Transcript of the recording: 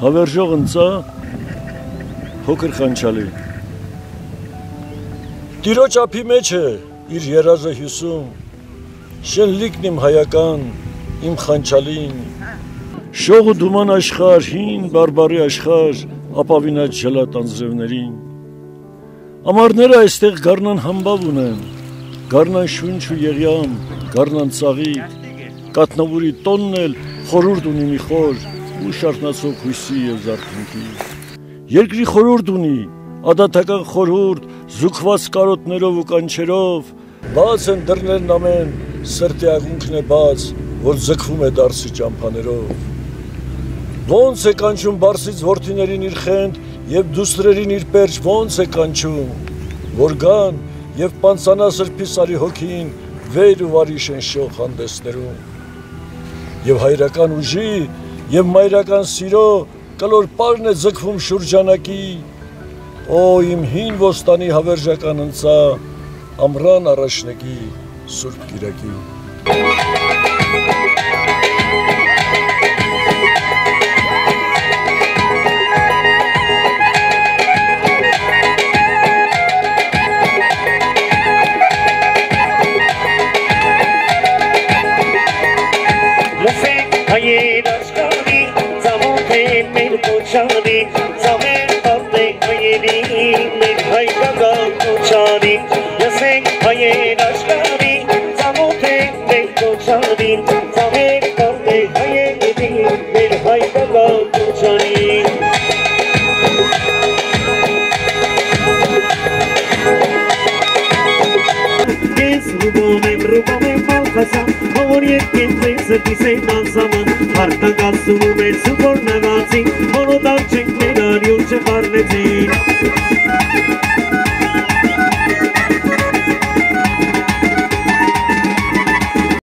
Հավերժող ընծա փոքր խանչալի։ Տիրոջ ափի մեջ է իր երազը հյուսում, շենլիկն իմ հայական, իմ խանչալին, շող ու դուման աշխար, հին բարբարի աշխար, ապավինած ժլատ անձրևներին։ Ամարները այստեղ գառնան համբավ ունեն, գարնան շունչ ու եղյամ, գարնան ծաղի, կատնավորի տոնն էլ խորուրդ ունի մի խոր, ու շարտնացող հույսի և զարդունքի։ Երկրի խորուրդ ունի, ադատական խորուրդ, զուգված կարոտներով ու կանչերով, բաց են դրներն ամեն, սրտի աղունքն է բաց, որ ձգվում է դարսի ճամփաներով։ Ոնց է կանչում բարսից որդիներին իր խենդ եւ դուստրերին իր պերջ ոնց է կանչում, որ գան եւ պանցանա սրբի սարի հոգին վեր ու վարի շնշող հանդեսներում։ Եվ հայրական ուժի եւ մայրական սիրո կլոր պարն է ձգվում շուրջանակի օ իմ հին ոստանի հավերժական ընծա ամրան առաջնեկի սուրբ գիրակի Hayır aşka bir zaman temel koçari Zaman tatlı hayali ne haykada koçari Yasek hayır aşka bir zaman temel koçari Zaman tatlı hayali ne haykada koçari Yes, rubomem, rubomem, balkasam Hamur yetkin, zeyse, disey, dansa ասում էր սուպոր նվացին, մորոտան չենք մեր արյուն չպարվեցին,